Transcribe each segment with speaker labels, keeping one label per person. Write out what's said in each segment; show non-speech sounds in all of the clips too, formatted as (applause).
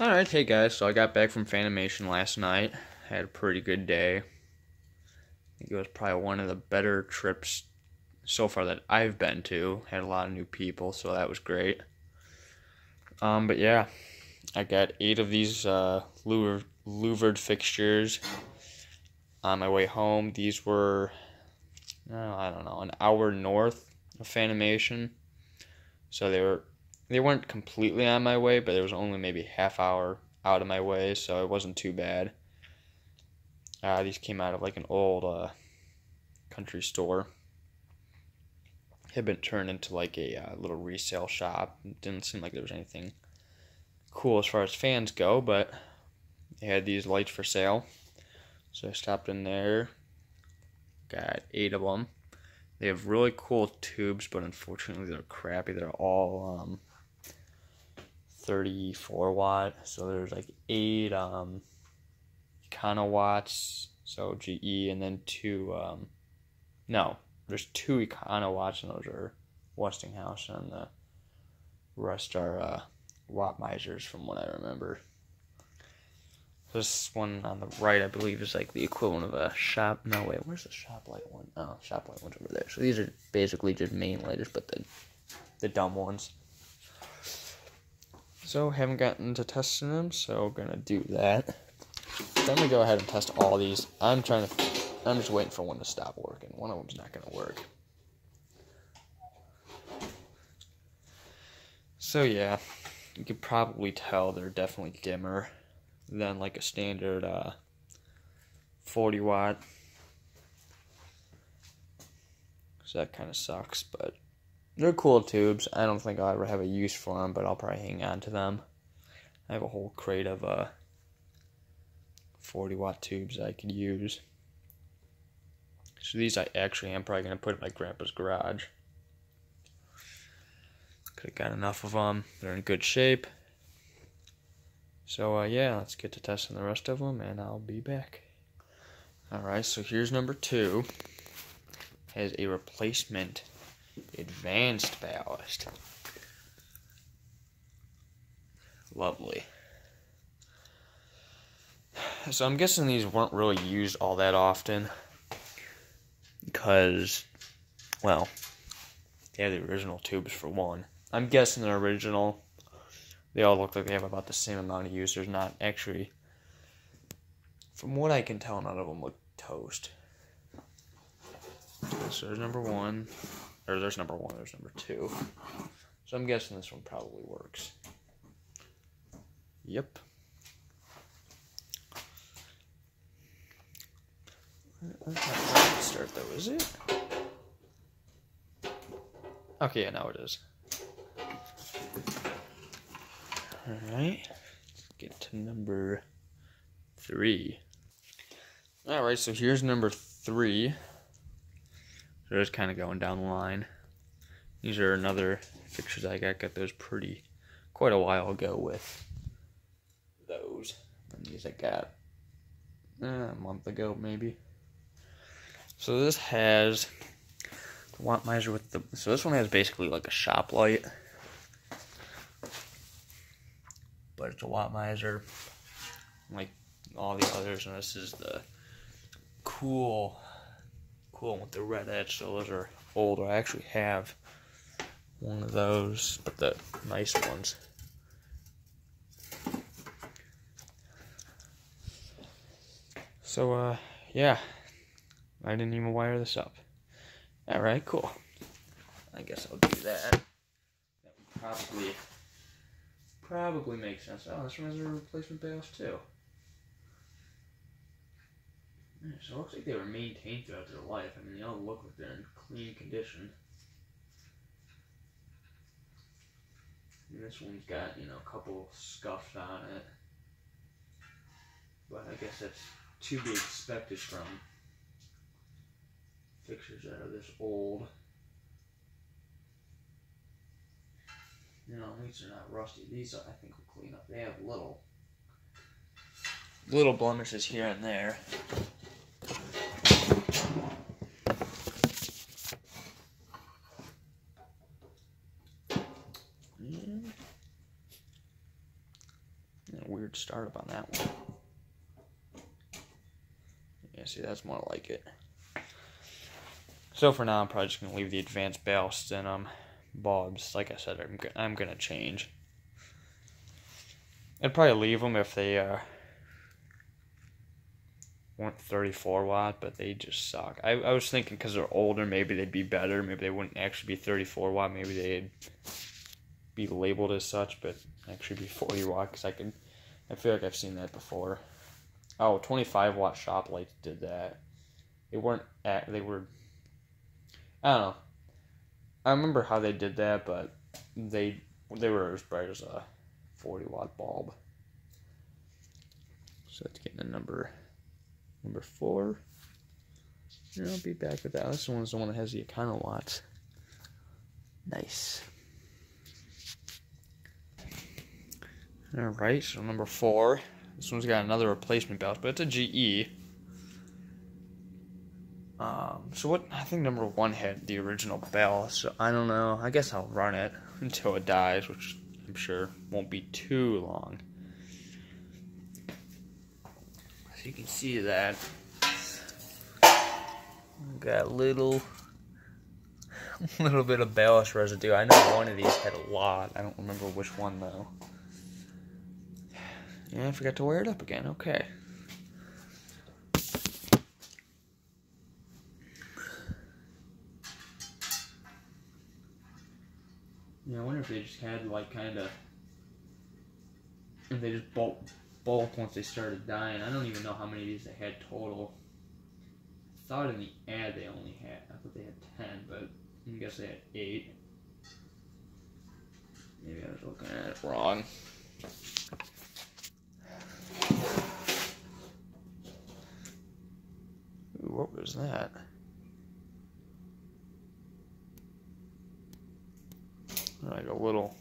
Speaker 1: Alright, hey guys, so I got back from Fanimation last night. Had a pretty good day. I think it was probably one of the better trips so far that I've been to. Had a lot of new people, so that was great. Um, but yeah, I got eight of these uh, louver, louvered fixtures on my way home. These were, oh, I don't know, an hour north of Fanimation. So they were they weren't completely on my way, but it was only maybe half hour out of my way, so it wasn't too bad. Uh, these came out of like an old uh, country store. Had been turned into like a uh, little resale shop. It didn't seem like there was anything cool as far as fans go, but they had these lights for sale. So I stopped in there, got eight of them. They have really cool tubes, but unfortunately they're crappy. They're all um, 34 watt. So there's like eight um, Econowatts, so GE, and then two. Um, no, there's two Econowatts, and those are Westinghouse, and the rest are uh, Watt-Misers, from what I remember. This one on the right, I believe, is like the equivalent of a shop. No, wait, where's the shop light one? Oh, shop light one's over there. So these are basically just main lighters, but the the dumb ones. So haven't gotten to testing them, so gonna do that. Then we go ahead and test all these. I'm trying to. I'm just waiting for one to stop working. One of them's not gonna work. So yeah, you could probably tell they're definitely dimmer than like a standard uh, 40 watt. So that kind of sucks, but they're cool tubes. I don't think I'll ever have a use for them, but I'll probably hang on to them. I have a whole crate of uh, 40 watt tubes I could use. So these I actually am probably going to put in my grandpa's garage. Could have got enough of them. They're in good shape. So uh, yeah, let's get to testing the rest of them, and I'll be back. All right, so here's number two. Has a replacement advanced ballast. Lovely. So I'm guessing these weren't really used all that often because, well, they have the original tubes for one. I'm guessing they're original. They all look like they have about the same amount of use. There's not actually, from what I can tell, none of them look toast. So there's number one. Or there's number one, there's number two. So I'm guessing this one probably works. Yep. Start though, is it? Okay, yeah, now it is. Alright, let's get to number three. Alright, so here's number three. So just kind of going down the line. These are another fixtures I got. Got those pretty quite a while ago with those. And these I got uh, a month ago maybe. So this has the Watt-Miser with the. So this one has basically like a shop light, but it's a Watt-Miser, like all the others, and this is the cool cool with the red edge. So those are older. I actually have one of those, but the nice ones. So, uh, yeah. I didn't even wire this up. Alright, cool. I guess I'll do that. That would probably, probably make sense. Oh, this one has a replacement ballast too. So it looks like they were maintained throughout their life. I mean, they all look like they're in clean condition. And this one's got, you know, a couple scuffs on it. But I guess that's to be expected from fixtures that are this old. You know, least they're not rusty. These, I think, will clean up. They have little, little blemishes here and there. A weird startup on that one. Yeah, see, that's more like it. So for now, I'm probably just gonna leave the advanced ballast and um bobs. Like I said, I'm I'm gonna change. I'd probably leave them if they uh, weren't 34 watt, but they just suck. I, I was thinking because they're older, maybe they'd be better. Maybe they wouldn't actually be 34 watt. Maybe they'd be labeled as such, but actually be 40 watt because I can. I feel like I've seen that before. Oh, 25 watt shop lights did that. They weren't at. They were. I don't know. I remember how they did that, but they they were as bright as a 40 watt bulb. So that's getting a number number four. And I'll be back with that. This one's the one that has the Econo watts. Nice. Alright, so number four. This one's got another replacement ballast, but it's a GE. Um, so what, I think number one had the original ballast, so I don't know. I guess I'll run it (laughs) until it dies, which I'm sure won't be too long. You can see that. Got a little, (laughs) little bit of ballast residue. I know one of these had a lot. I don't remember which one though. Yeah, I forgot to wear it up again. Okay. Yeah, I wonder if they just had like kind of, and they just bulk, bulk once they started dying. I don't even know how many of these they had total. I thought in the ad they only had, I thought they had ten, but I guess they had eight. Maybe I was looking at it wrong. Ooh, what was that? like a little.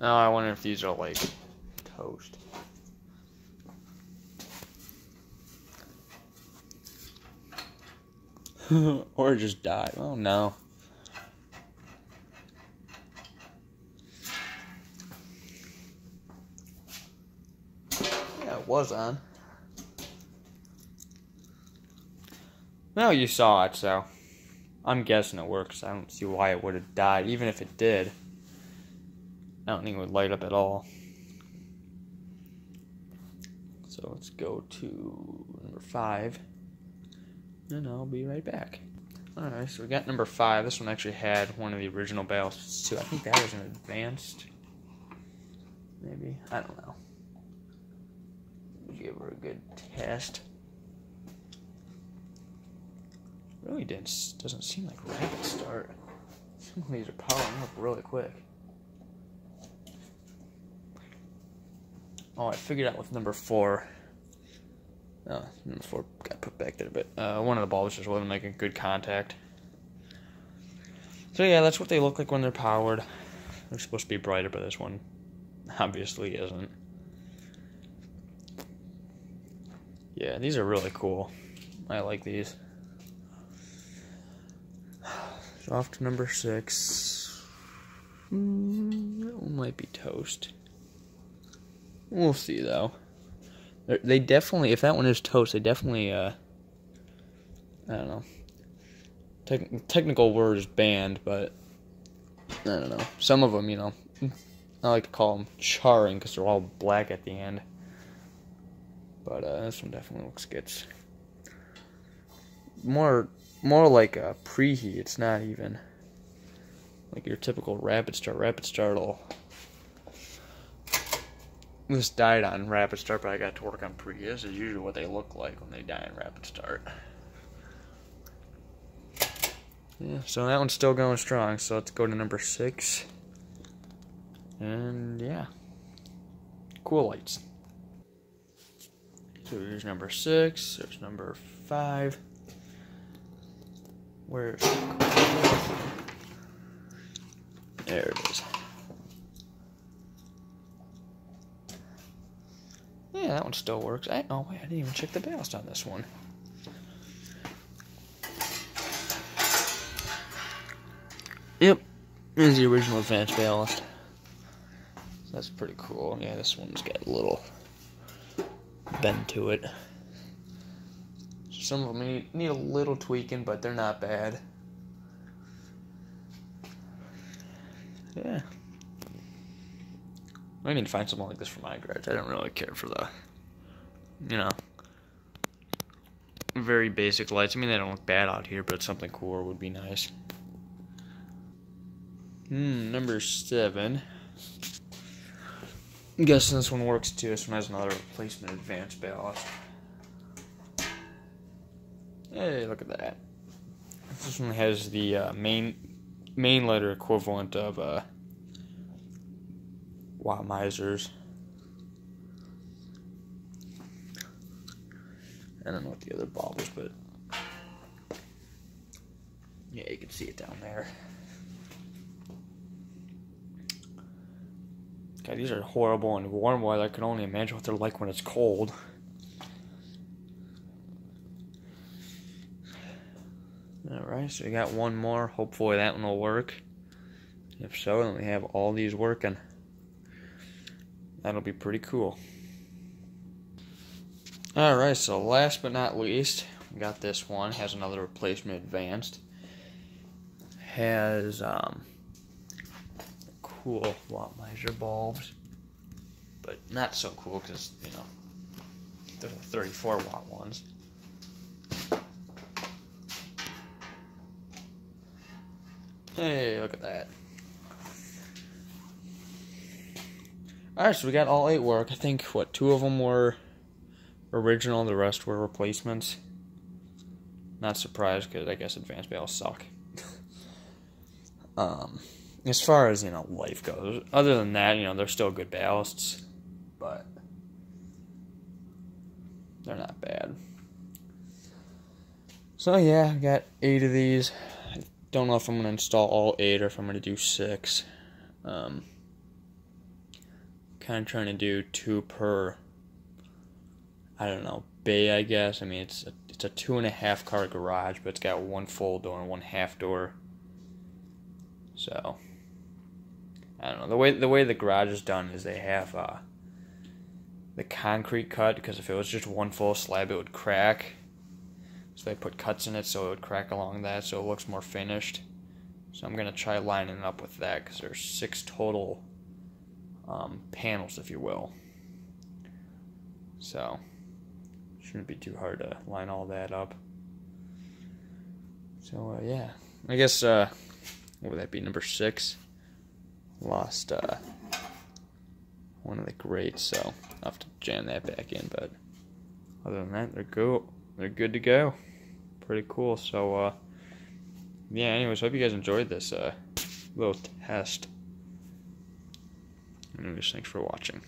Speaker 1: Oh, I wonder if these are like toast. (laughs) or just die. Oh no. Yeah, it was on. Now you saw it, so. I'm guessing it works. I don't see why it would have died. Even if it did, I don't think it would light up at all. So let's go to number five, and I'll be right back. Alright, so we got number five. This one actually had one of the original ballasts too. I think that was an advanced. Maybe. I don't know. Give her a good test. really did, doesn't seem like rapid start. Some of these are powering up really quick. Oh, I figured out with number four. Oh, number four got put back there but. Uh, one of the bulbs just wasn't making good contact. So yeah, that's what they look like when they're powered. They're supposed to be brighter, but this one obviously isn't. Yeah, these are really cool. I like these. off to number six. Mm, that one might be toast. We'll see though. They're, they definitely, if that one is toast, they definitely, uh, I don't know. Te- technical word is banned, but I don't know. Some of them, you know, I like to call them charring because they're all black at the end. But uh, this one definitely looks good. More more like a preheat. It's not even like your typical rapid start. Rapid start will. This died on rapid start, but I got to work on preheat. This is usually what they look like when they die in rapid start. Yeah, so that one's still going strong. So let's go to number six. And yeah, cool lights. So here's number six. There's number five. Where? There it is. Yeah, that one still works. I, oh wait, I didn't even check the ballast on this one. Yep, is the original advanced ballast. That's pretty cool. Yeah, this one's got a little bend to it. Some of them need, need a little tweaking, but they're not bad. Yeah. I need to find something like this for my garage. I don't really care for the, you know, very basic lights. I mean, they don't look bad out here, but something cooler would be nice. Hmm, number seven. I'm guessing this one works too. This one has another replacement advanced ballast. Hey, look at that. This one has the uh, main main letter equivalent of uh, Watt misers. I don't know what the other bulb is, but yeah, you can see it down there. God, these are horrible in warm weather. I can only imagine what they're like when it's cold. Alright, so we got one more. Hopefully that one will work. If so, then we have all these working. That'll be pretty cool. Alright, so last but not least, we got this one. Has another replacement advanced. Has um, cool watt miser bulbs, but not so cool because, you know, they're the 34 watt ones. Hey, look at that. Alright, so we got all eight work. I think, what, two of them were original, the rest were replacements. Not surprised, because I guess advanced ballasts suck. um, as far as, you know, life goes, other than that, you know, they're still good ballasts, but they're not bad. So, yeah, I got eight of these. I don't know if I'm to install all eight or if I'm to do six. Um, kind of trying to do two per I don't know, bay, I guess. I mean, it's a, it's a two and a half car garage, but it's got one full door and one half door. So, I don't know. The way the way the garage is done is they have uh, the concrete cut because if it was just one full slab, it would crack. So they put cuts in it so it would crack along that, so it looks more finished. So I'm gonna try lining it up with that because there's six total um, panels, if you will. So. Shouldn't be too hard to line all that up. So, uh, yeah. I guess, uh, what would that be? Number six? Lost, uh, one of the grates, so I'll have to jam that back in, but other than that, they're cool. They're good to go. Pretty cool. So, uh, yeah, anyways, hope you guys enjoyed this, uh, little test. Anyways, thanks for watching.